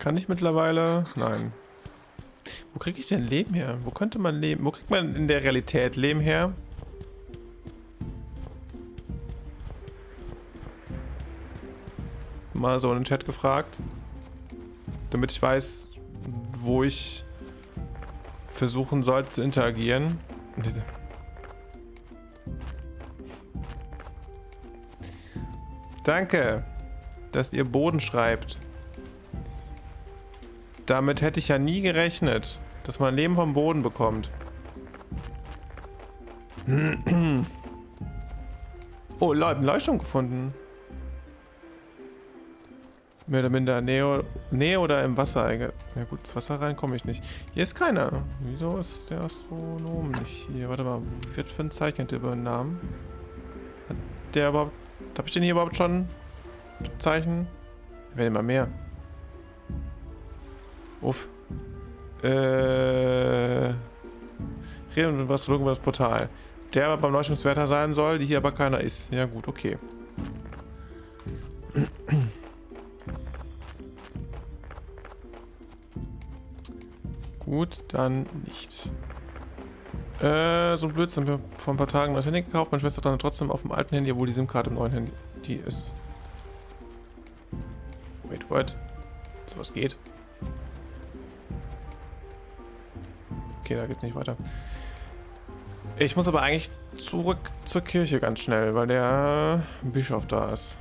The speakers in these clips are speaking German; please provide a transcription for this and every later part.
Kann ich mittlerweile? Nein. Wo kriege ich denn Leben her? Wo könnte man Leben... Wo kriegt man in der Realität Leben her? Mal so in den Chat gefragt. Damit ich weiß, wo ich versuchen sollte zu interagieren. Danke, dass ihr Boden schreibt. Damit hätte ich ja nie gerechnet, dass man Leben vom Boden bekommt. Oh, Leute, Leuchtturm gefunden. Mehr oder minder Nähe, Nähe oder im Wasser. Ja gut, ins Wasser rein komme ich nicht. Hier ist keiner. Wieso ist der Astronom nicht hier? Warte mal, wird für ein Zeichen über den Namen? Hat der überhaupt... Habe ich den hier überhaupt schon? Zeichen? Werden immer mehr. Uff. Äh. Reden mit was über das Portal. Der aber beim Leuchtungswärter sein soll, die hier aber keiner ist. Ja gut, okay. gut, dann nicht. Äh, so ein Blödsinn. Wir haben vor ein paar Tagen ein Handy gekauft. Meine Schwester dann trotzdem auf dem alten Handy, obwohl die SIM-Karte im neuen Handy die ist. Wait, what? So was geht? Okay, da geht's nicht weiter. Ich muss aber eigentlich zurück zur Kirche ganz schnell, weil der Bischof da ist.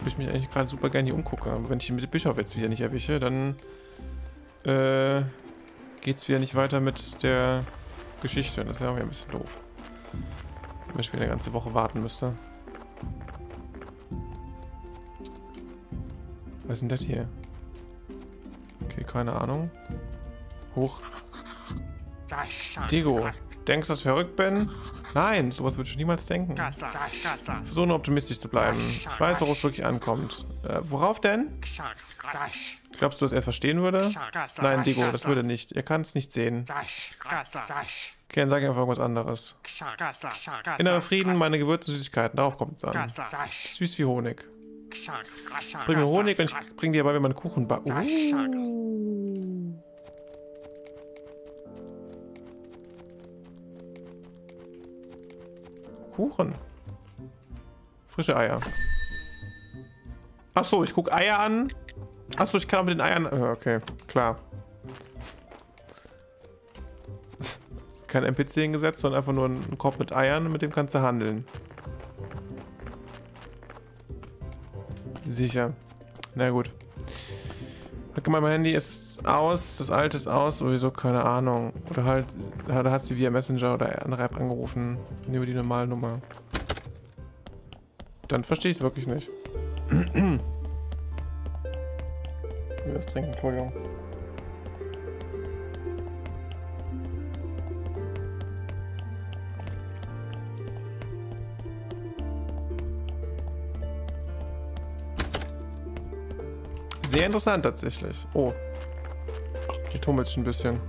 Wo ich mich eigentlich gerade super gerne hier umgucke. Aber wenn ich den Bischof jetzt wieder nicht erwische, dann äh, geht's wieder nicht weiter mit der Geschichte. Das ist ja auch ein bisschen doof. Wenn ich wieder eine ganze Woche warten müsste. Was ist denn das hier? Keine Ahnung. Hoch. Digo, denkst du, dass ich verrückt bin? Nein, sowas würde ich niemals denken. Versuche nur optimistisch zu bleiben. Ich weiß, worauf es wirklich ankommt. Äh, worauf denn? Glaubst du, dass er es verstehen würde? Nein, Digo, das würde nicht. Er kann es nicht sehen. Okay, dann sag ich einfach irgendwas anderes. Innerer Frieden, meine Gewürze Süßigkeiten, darauf kommt es an. Süß wie Honig. Bring mir Honig und ich bring dir dabei, wenn man Kuchen backt. Uh. Kuchen. Frische Eier. Achso, ich gucke Eier an. Achso, ich kann auch mit den Eiern... Okay, klar. kein NPC hingesetzt, sondern einfach nur ein Korb mit Eiern mit dem kannst du handeln. Sicher. Na gut. Guck mal, mein Handy ist aus, das alte ist aus, sowieso keine Ahnung. Oder halt, da hat sie via Messenger oder andere App angerufen. Über die normale Nummer. Dann verstehe ich es wirklich nicht. ich will was trinken, Entschuldigung. Sehr interessant tatsächlich. Oh. Hier tummelt es ein bisschen.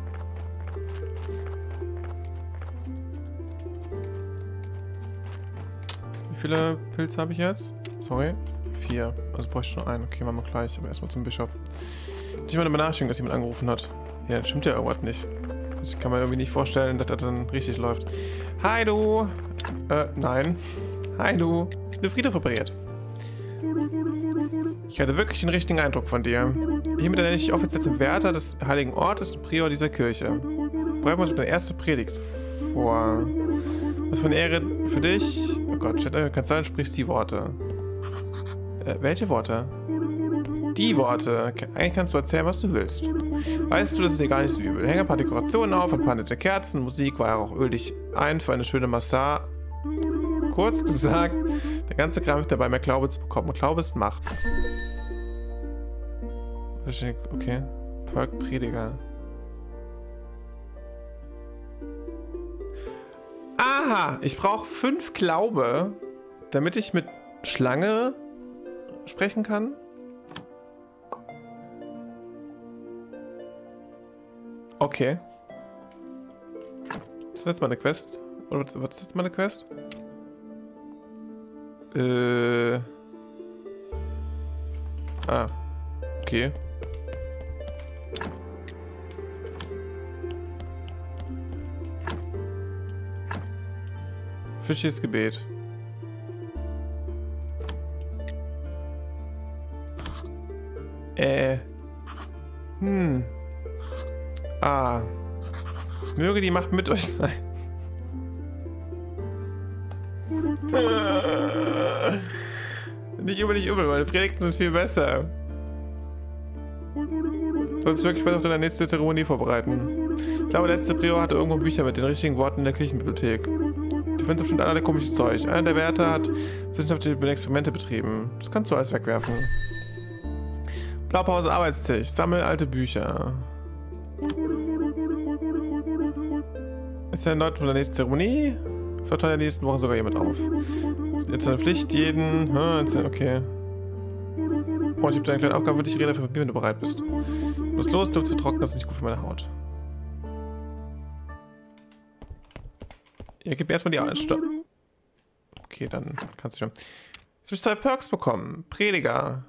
Wie viele Pilze habe ich jetzt? Sorry. Vier. Also brauche ich schon einen. Okay, machen wir gleich. Aber erstmal zum Bischof. Nicht mal eine Benachrichtigung, dass jemand angerufen hat. Ja, das stimmt ja irgendwas nicht. Ich kann mir irgendwie nicht vorstellen, dass das dann richtig läuft. Hi, du! Äh, nein. Hi, du! Ich bin Friede repariert. Ich hatte wirklich den richtigen Eindruck von dir. Hiermit ernenne ich dich offiziell zum Wärter des heiligen Ortes und Prior dieser Kirche. Bereiten wir uns mit der erste Predigt vor. Was von Ehre für dich? Oh Gott, steht in Kanzlei und sprichst die Worte. Äh, welche Worte? Die Worte. Eigentlich kannst du erzählen, was du willst. Weißt du, das ist dir gar nicht so übel. Hänge ein paar Dekorationen auf, ein paar nette Kerzen, Musik, war auch öl dich ein für eine schöne Massage. Kurz gesagt, der ganze Kram ist dabei, mehr Glaube zu bekommen. Und Glaube ist Macht. Okay. Perk Prediger. Aha, ich brauche fünf Glaube, damit ich mit Schlange sprechen kann. Okay. Das ist jetzt mal eine Quest. Oder was ist jetzt mal eine Quest? Äh. Ah. Okay. Fischiges Gebet. Äh. Hm. Ah. Möge die Macht mit euch sein. nicht übel, nicht übel. Meine Predigten sind viel besser. Du sollst wirklich bald auf deine nächste Zeremonie vorbereiten. Ich glaube, der letzte Prior hatte irgendwo Bücher mit den richtigen Worten in der Kirchenbibliothek. Du findest bestimmt allerlei komisches Zeug. Einer der Wärter hat wissenschaftliche Experimente betrieben. Das kannst du alles wegwerfen. Blaupause Arbeitstisch. Sammel alte Bücher. Ist ja Leute von der nächsten Zeremonie? Verteuert in der nächsten Woche sogar jemand auf. Jetzt eine Pflicht, jeden. Okay. Oh, ich habe eine kleine Aufgabe für dich, Rede für Papier, wenn du bereit bist. Los los, du zu trocken, das ist nicht gut für meine Haut. Ja, gib mir erstmal die Anstopp. Okay, dann kannst du schon. Jetzt habe ich zwei Perks bekommen. Prediger.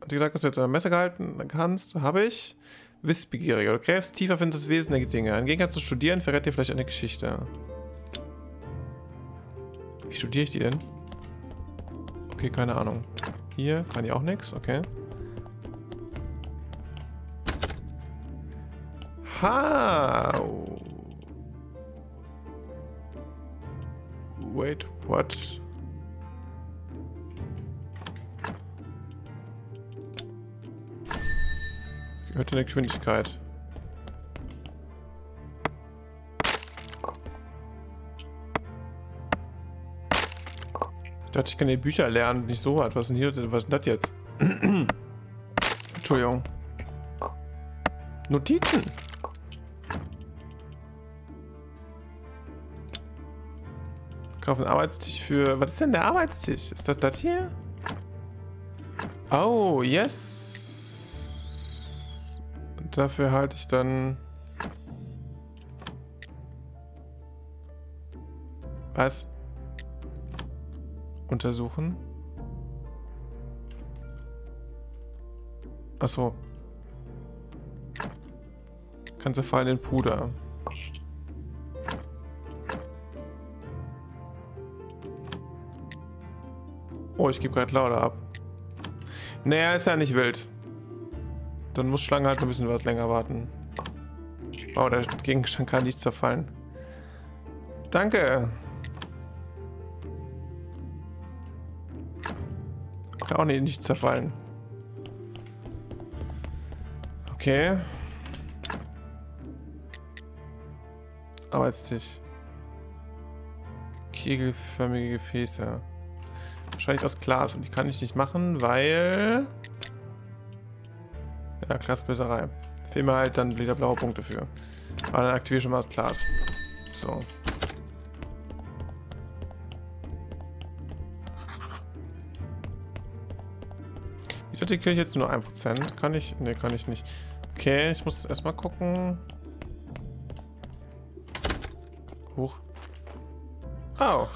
Hat gesagt, dass du jetzt ein Messer gehalten kannst. Habe ich. Wissbegieriger. Du gräbst tiefer findest das Wesen der Dinge. Ein Gegner zu studieren verrät dir vielleicht eine Geschichte. Wie studiere ich die denn? Okay, keine Ahnung. Hier kann ich auch nichts. Okay. Ha! Wait, what? Gehört in der Geschwindigkeit. Ich dachte, ich kann die Bücher lernen, nicht so was. Was ist denn hier? Was ist denn das jetzt? Entschuldigung. Notizen. Kauf einen Arbeitstisch für... Was ist denn der Arbeitstisch? Ist das das hier? Oh, yes. Und dafür halte ich dann... Was? Untersuchen. Achso. Kann zerfallen in Puder. Oh, ich gebe gerade lauter ab. Naja, ist ja nicht wild. Dann muss Schlange halt ein bisschen was länger warten. Oh, der Gegenstand kann nicht zerfallen. Danke. Kann auch nicht, nicht zerfallen. Okay. Arbeitstisch. Kegelförmige Gefäße. Wahrscheinlich aus Glas und die kann ich nicht machen, weil... Ja, Glasbläserei. Fehlen mir halt dann wieder blaue Punkte für. Aber dann aktiviere ich schon mal das Glas. So. Ich hatte die Kirche jetzt nur 1%. Kann ich? Ne, kann ich nicht. Okay, ich muss erstmal gucken. Huch. Oh.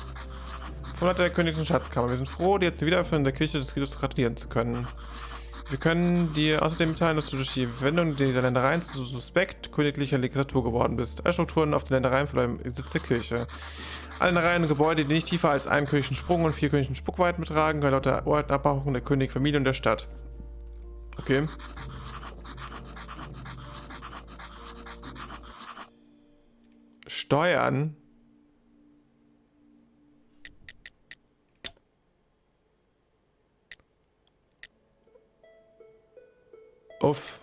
Von der königlichen Schatzkammer. Wir sind froh, dir jetzt die Wiedereröffnung der Kirche des Ritus gratulieren zu können. Wir können dir außerdem mitteilen, dass du durch die Verwendung dieser Ländereien zu Suspekt königlicher Legislatur geworden bist. Alle Strukturen auf den Ländereien verbleiben im Sitz der Kirche. Alle Ländereien und Gebäude, die nicht tiefer als einen königlichen Sprung und vier königlichen Spuckweiten betragen, gehören laut der Ortenabmachung der König, Familie und der Stadt. Okay. Steuern? Uff.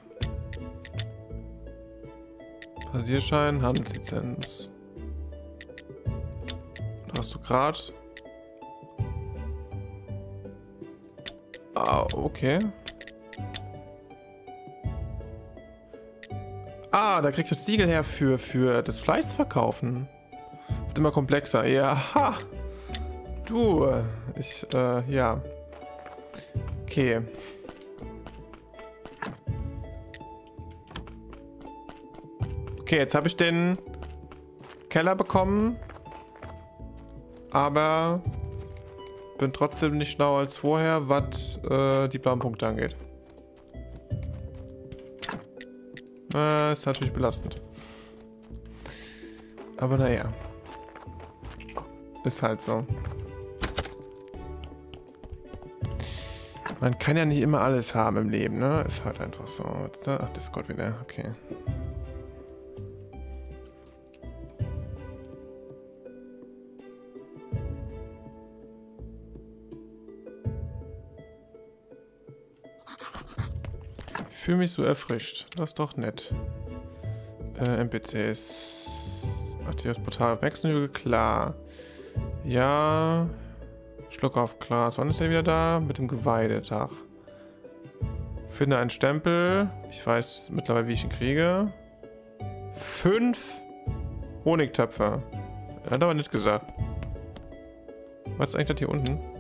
Passierschein, Handelslizenz. Hast du grad? Ah, okay. Ah, da krieg ich das Siegel her für, für das Fleisch zu verkaufen. Wird immer komplexer. Ja, ha. Du, ich, äh, ja. Okay. Okay, jetzt habe ich den Keller bekommen. Aber bin trotzdem nicht schlauer als vorher, was äh, die blauen Punkte angeht. Äh, ist natürlich belastend. Aber naja. Ist halt so. Man kann ja nicht immer alles haben im Leben, ne? Ist halt einfach so. Ach, Discord wieder. Okay. Fühle mich so erfrischt. Das ist doch nett. Äh, NPCs. Aktives Portal Maxenhügel, klar. Ja. Schluck auf Glas. Wann ist er wieder da? Mit dem Geweidetag. Finde einen Stempel. Ich weiß mittlerweile, wie ich ihn kriege. Fünf Honigtöpfe. Hat aber nicht gesagt. Was ist eigentlich das hier unten?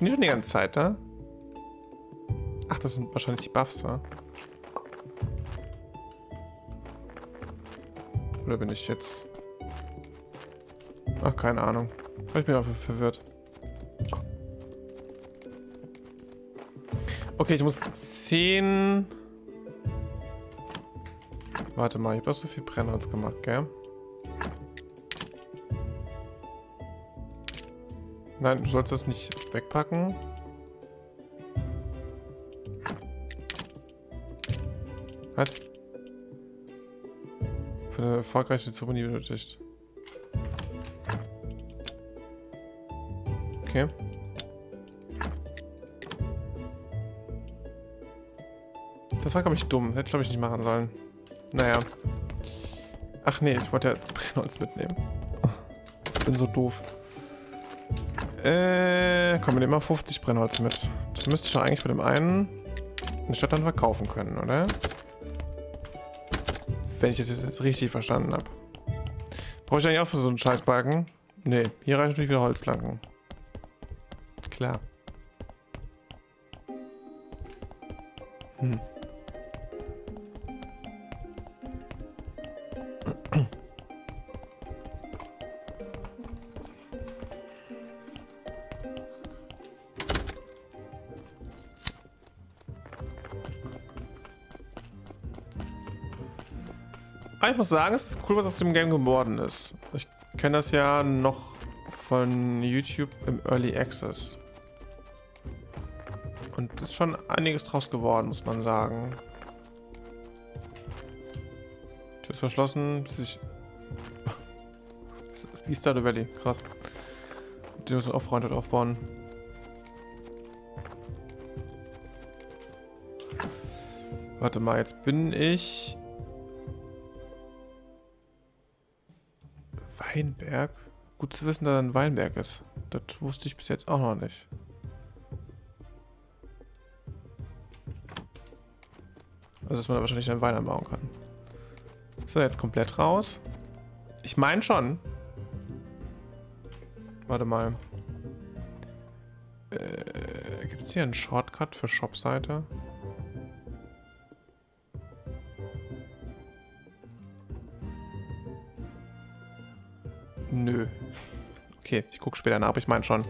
Sind die schon die ganze Zeit da? Ach, das sind wahrscheinlich die Buffs, wa? Oder bin ich jetzt... Ach, keine Ahnung. Ich bin einfach verwirrt. Okay, ich muss 10... Warte mal, ich habe so viel Brennholz gemacht, gell? Nein, du sollst das nicht wegpacken. Halt für eine erfolgreiche Zeremonie benötigt. Okay. Das war, glaube ich, dumm. Hätte, glaube ich, nicht machen sollen. Naja. Ach nee, ich wollte ja Brennholz mitnehmen. Ich bin so doof. Äh, komm, wir nehmen mal 50 Brennholz mit. Das müsste schon eigentlich mit dem einen in der Stadt dann verkaufen können, oder? Wenn ich das jetzt richtig verstanden habe. Brauche ich eigentlich auch für so einen Scheißbalken? Nee, hier reichen natürlich wieder Holzplanken. Klar. Hm. Ich muss sagen, es ist cool, was aus dem Game geworden ist. Ich kenne das ja noch von YouTube im Early Access. Und ist schon einiges draus geworden, muss man sagen. Tür ist verschlossen. Sich Wie ist da Valley? Krass. Den müssen wir aufräumen aufbauen. Warte mal, jetzt bin ich Weinberg? Gut zu wissen, dass ein Weinberg ist. Das wusste ich bis jetzt auch noch nicht. Also, dass man da wahrscheinlich einen Wein anbauen kann. Er jetzt komplett raus? Ich meine schon. Warte mal. Äh, Gibt es hier einen Shortcut für Shopseite? Nö. Okay, ich gucke später nach, aber ich meine schon.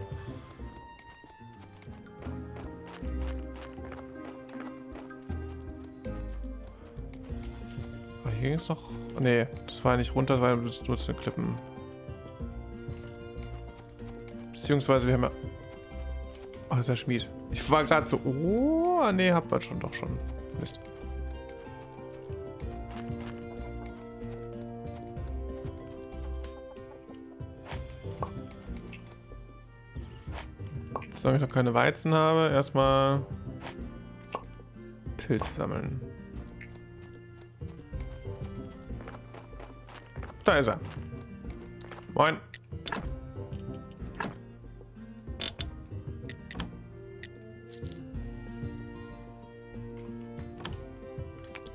Aber hier ging es noch... Nee, das war nicht runter, weil das nur zu den Klippen. Beziehungsweise wir haben ja... Ach, ist der Schmied. Ich war gerade so... Oh, nee, hat man schon doch schon. Mist. Solange ich noch keine Weizen habe, erstmal Pilze sammeln. Da ist er. Moin.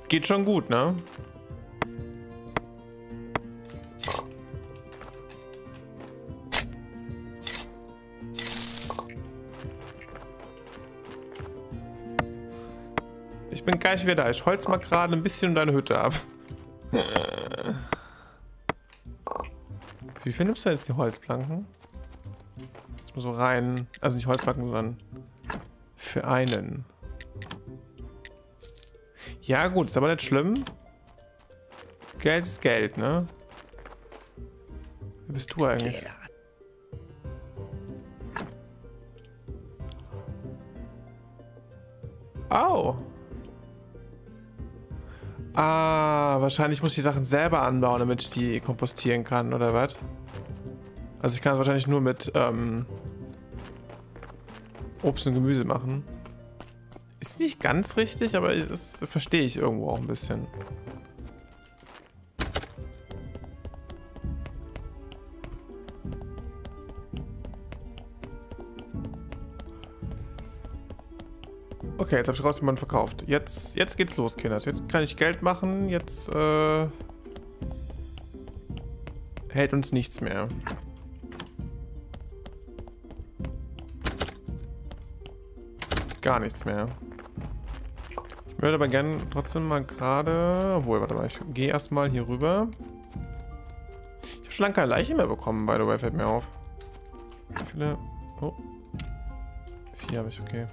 Geht schon gut, ne? Gleich wieder da. Ich holz mal gerade ein bisschen deine Hütte ab. Wie viel nimmst du jetzt die Holzplanken? nur so rein. Also nicht Holzbalken, sondern für einen. Ja gut, ist aber nicht schlimm. Geld ist Geld, ne? Wer bist du eigentlich? Oh. Wahrscheinlich muss ich die Sachen selber anbauen, damit ich die kompostieren kann, oder was? Also ich kann es wahrscheinlich nur mit ähm, Obst und Gemüse machen. Ist nicht ganz richtig, aber das verstehe ich irgendwo auch ein bisschen. Okay, jetzt habe ich raus jemanden verkauft. Jetzt, jetzt geht's los, Kinder. Jetzt kann ich Geld machen. Jetzt äh, hält uns nichts mehr. Gar nichts mehr. Ich würde aber gerne trotzdem mal gerade... Obwohl, warte mal, ich gehe erstmal hier rüber. Ich habe schon lange keine Leiche mehr bekommen, by the way, fällt mir auf. Wie viele... Oh. Vier habe ich, okay.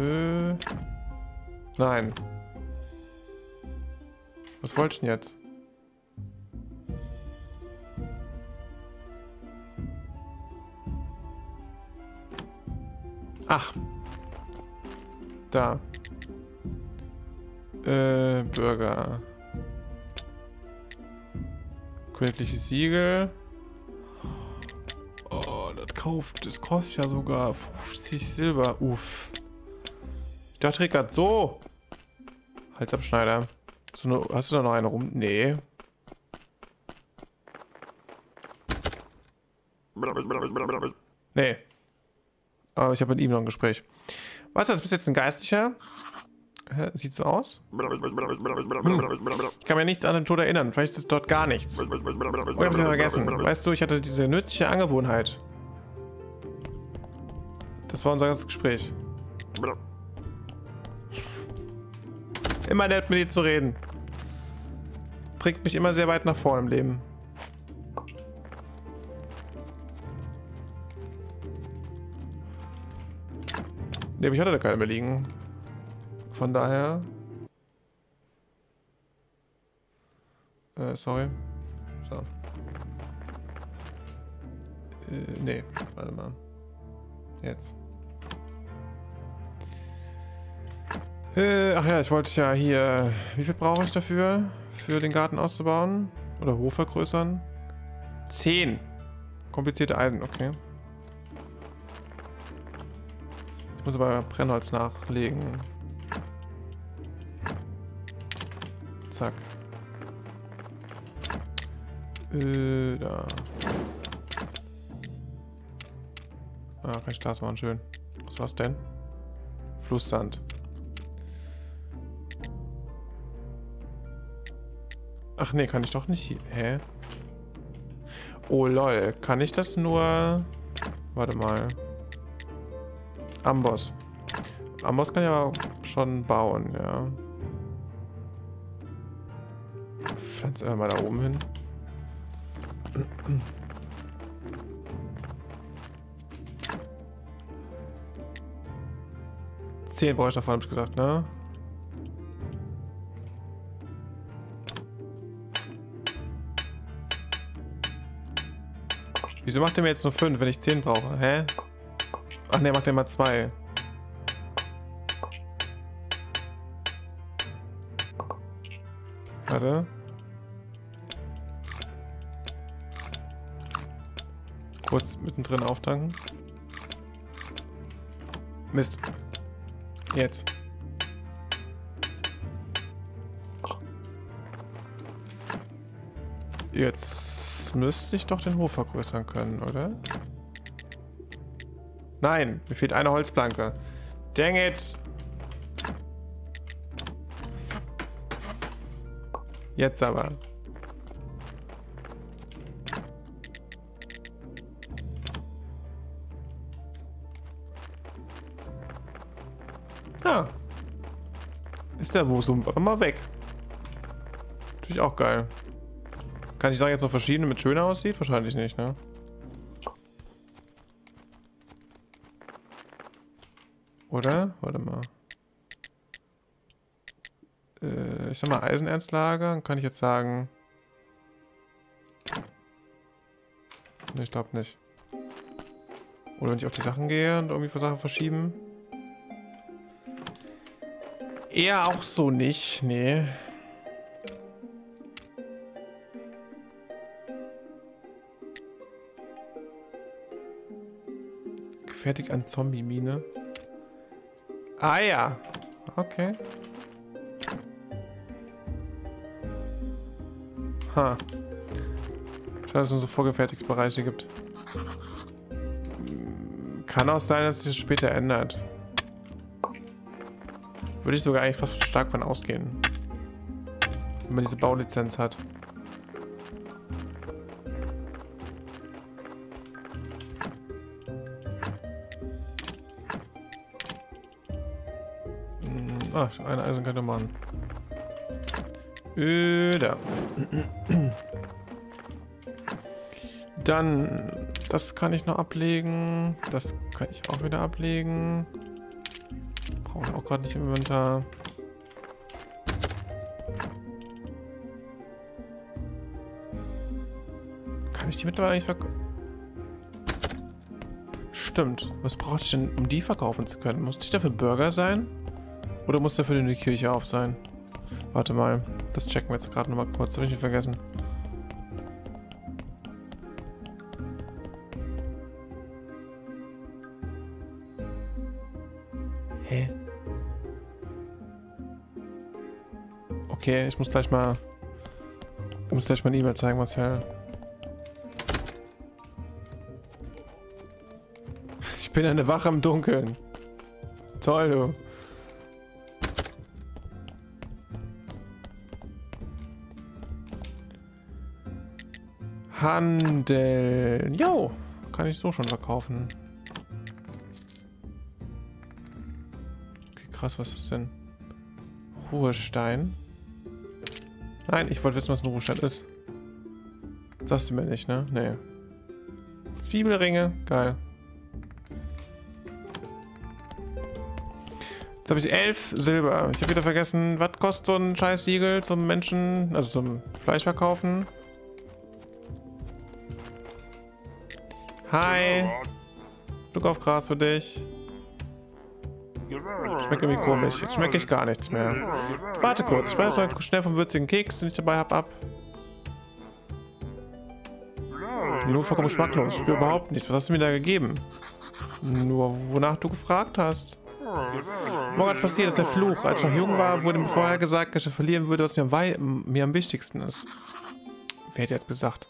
Äh, nein. Was wollt ihr denn jetzt? Ach. Da. Äh, Bürger. Königliches Siegel gekauft. Das kostet ja sogar 50 Silber. Uff. Dachte gerade so. Halsabschneider. So eine, hast du da noch eine rum? Nee. Nee. Aber ich habe mit ihm noch ein Gespräch. Was ist das? Bist jetzt ein Geistlicher? Hä? Sieht so aus? Hm. Ich kann mir nichts an den Tod erinnern. Vielleicht ist dort gar nichts. Oh, ich hab's vergessen. Weißt du, ich hatte diese nützliche Angewohnheit. Das war unser ganzes Gespräch. Immer nett mit dir zu reden. Bringt mich immer sehr weit nach vorne im Leben. Ne, ich hatte da keine mehr liegen. Von daher... Äh, sorry. So. Äh, nee, warte mal. Jetzt. Äh, ach ja, ich wollte ja hier... Wie viel brauche ich dafür? Für den Garten auszubauen? Oder Hof vergrößern? Zehn. Komplizierte Eisen, okay. Ich muss aber Brennholz nachlegen. Zack. Äh, da. Ah, kein Glas machen, schön. Was war's denn? Flusssand. Ach nee, kann ich doch nicht hier. Hä? Oh lol, kann ich das nur... Warte mal. Amboss. Amboss kann ja schon bauen, ja. Pflanze einfach mal da oben hin. 10 brauche ich davon, habe ich gesagt, ne? Wieso macht er mir jetzt nur 5, wenn ich 10 brauche? Hä? Ach ne, macht er mal 2. Warte. Kurz mittendrin auftanken. Mist. Jetzt. Jetzt müsste ich doch den Hof vergrößern können, oder? Nein, mir fehlt eine Holzplanke. Dang it! Jetzt aber. Ist der Sumpf einfach mal weg. Natürlich auch geil. Kann ich sagen, jetzt noch verschiedene mit schöner aussieht? Wahrscheinlich nicht, ne? Oder? Warte mal. Äh, ich sag mal Eisenerzlager. Kann ich jetzt sagen... Ne, ich glaube nicht. Oder wenn ich auf die Sachen gehe und irgendwie Sachen verschieben. Eher auch so nicht, nee. Gefertigt an Zombie-Mine. Ah ja. Okay. Ha. Schade, dass es nur so vorgefertigte Bereiche gibt. Kann auch sein, dass sich das später ändert. Würde ich sogar eigentlich fast stark von ausgehen. Wenn man diese Baulizenz hat. Ach, eine Eisen könnte man. Öder. Dann, das kann ich noch ablegen. Das kann ich auch wieder ablegen. Brauche ich auch gerade nicht im Inventar. Kann ich die mittlerweile eigentlich verkaufen? Stimmt. Was brauche ich denn, um die verkaufen zu können? Muss ich dafür Burger sein? Oder muss der für die Kirche auf sein? Warte mal. Das checken wir jetzt gerade nochmal kurz. Habe ich nicht vergessen. Okay, ich muss gleich mal... Ich muss gleich mal E-Mail zeigen, was für... Ich bin eine Wache im Dunkeln. Toll, du. Handel. Jo, kann ich so schon verkaufen. Okay, krass, was ist denn? Ruhestein. Nein, ich wollte wissen, was ein Ruhestein ist. Sagst du mir nicht, ne? Nee. Zwiebelringe, geil. Jetzt habe ich elf Silber. Ich habe wieder vergessen, was kostet so ein scheiß Siegel zum Menschen, also zum Fleischverkaufen? Hi. Glück auf Gras für dich. Schmeckt irgendwie komisch. Jetzt schmecke ich gar nichts mehr. Warte kurz. Ich weiß mal schnell vom würzigen Keks, den ich dabei habe, ab. Nur vollkommen geschmacklos. Ich spüre überhaupt nichts. Was hast du mir da gegeben? Nur wonach du gefragt hast. Morgen ist passiert, ist der Fluch. Als ich noch jung war, wurde mir vorher gesagt, dass ich verlieren würde, was mir am, mir am wichtigsten ist. Wer hat jetzt gesagt?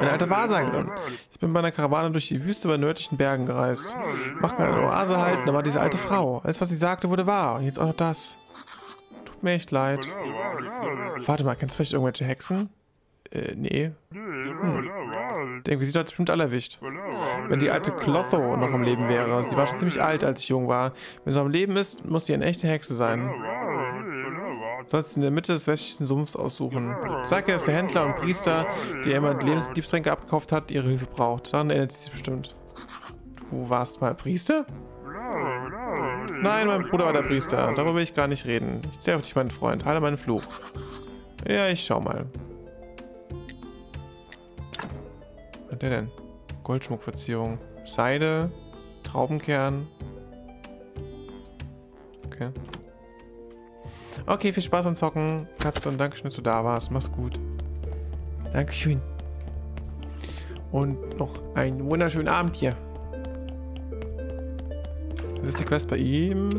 Eine alte Wahrsagerin. Ich bin bei einer Karawane durch die Wüste bei nördlichen Bergen gereist. Macht mir eine Oase halten, da war diese alte Frau. Alles, was sie sagte, wurde wahr. Und jetzt auch noch das. Tut mir echt leid. Warte mal, kennst du vielleicht irgendwelche Hexen? Äh, nee. Hm. Denke, sie hat bestimmt alle erwischt. Wenn die alte Clotho noch am Leben wäre. Sie war schon ziemlich alt, als ich jung war. Wenn sie am Leben ist, muss sie eine echte Hexe sein sollst in der Mitte des westlichen Sumpfs aussuchen. Sag dass der Händler und Priester, der immer Lebensdiebstränke abgekauft hat, ihre Hilfe braucht. Dann erinnert sie sich bestimmt. Du warst mal Priester? Nein, mein Bruder war der Priester. Darüber will ich gar nicht reden. Ich sehe auf dich, mein Freund. Halte meinen Fluch. Ja, ich schau mal. Was hat der denn? Goldschmuckverzierung. Seide. Traubenkern. Okay. Okay, viel Spaß beim Zocken, Katze, und Dankeschön, dass du da warst. Mach's gut. Dankeschön. Und noch einen wunderschönen Abend hier. Das ist die Quest bei ihm.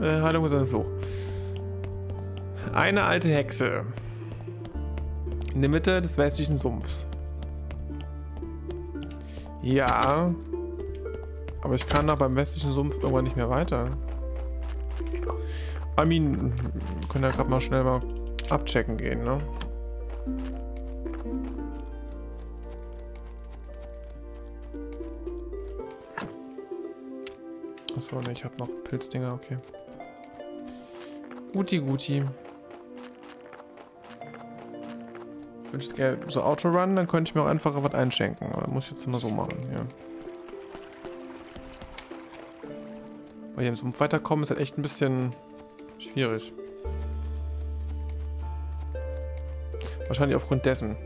Äh, Heilung ist ein Fluch. Eine alte Hexe. In der Mitte des westlichen Sumpfs. Ja. Aber ich kann da beim westlichen Sumpf irgendwann nicht mehr weiter. I mean, können ja gerade mal schnell mal abchecken gehen, ne? Achso, ne, ich hab noch Pilzdinger, okay. Guti, guti. Ich wünschte gerne so Autorun, dann könnte ich mir auch einfach was einschenken. Aber muss ich jetzt mal so machen, ja. Weil hier zum Weiterkommen ist halt echt ein bisschen schwierig. Wahrscheinlich aufgrund dessen.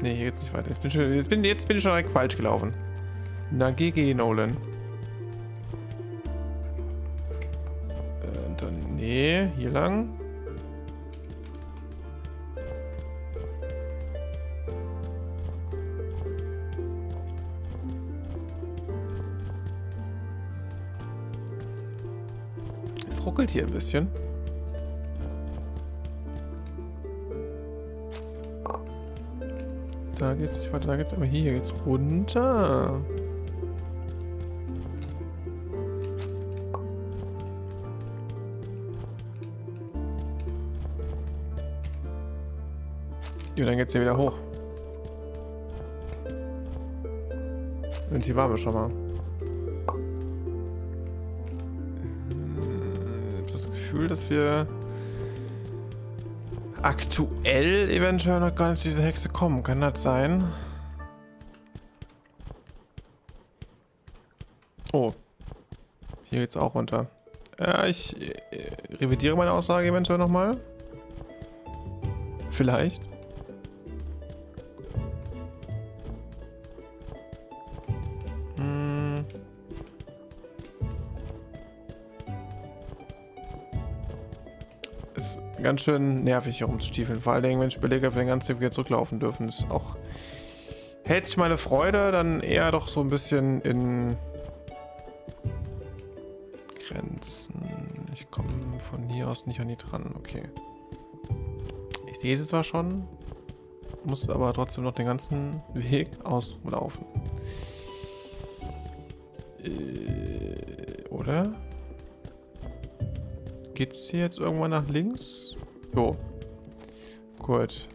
Ne, hier geht's nicht weiter. Jetzt bin, ich schon, jetzt, bin, jetzt bin ich schon falsch gelaufen. Na, GG, Nolan. Äh, dann, nee, hier lang. Ruckelt hier ein bisschen. Da geht's nicht weiter, da geht's aber hier geht's runter. Ja, dann geht's hier wieder hoch. Und hier waren wir schon mal. Gefühl, dass wir aktuell eventuell noch gar nicht zu dieser Hexe kommen. Kann das sein? Oh. Hier geht's auch runter. Ja, ich äh, revidiere meine Aussage eventuell nochmal. Vielleicht. Ganz schön nervig hier rumzustiefeln. Vor allen Dingen, wenn ich überlege, ob den ganzen Weg zurücklaufen dürfen. ist auch... Hätte ich meine Freude, dann eher doch so ein bisschen in... Grenzen. Ich komme von hier aus nicht an die dran. Okay. Ich sehe sie zwar schon, muss aber trotzdem noch den ganzen Weg auslaufen. Äh, oder? Geht's hier jetzt irgendwann nach links? Jo. Gut.